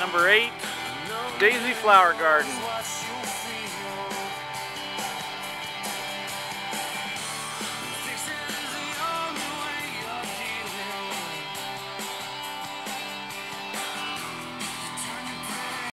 number eight, Daisy Flower Garden.